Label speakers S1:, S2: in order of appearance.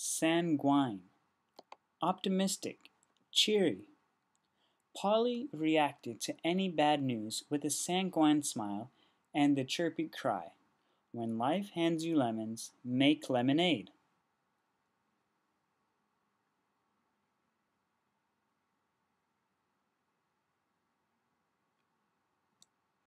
S1: sanguine, optimistic, cheery. Polly reacted to any bad news with a sanguine smile and the chirpy cry, When life hands you lemons, make lemonade.